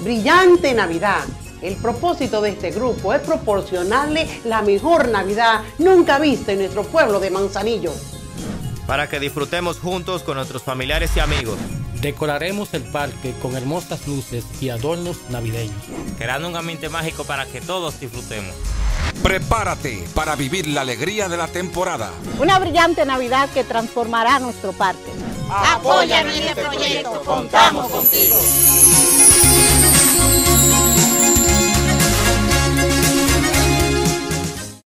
Brillante Navidad. El propósito de este grupo es proporcionarle la mejor Navidad nunca vista en nuestro pueblo de Manzanillo. Para que disfrutemos juntos con nuestros familiares y amigos. Decoraremos el parque con hermosas luces y adornos navideños. Creando un ambiente mágico para que todos disfrutemos. Prepárate para vivir la alegría de la temporada. Una brillante Navidad que transformará nuestro parque. Apoya este proyecto, contamos contigo.